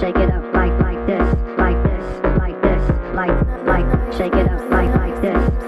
shake it up like like this, like this, like this, like like shake it up like like this.